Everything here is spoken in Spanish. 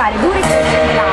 fare due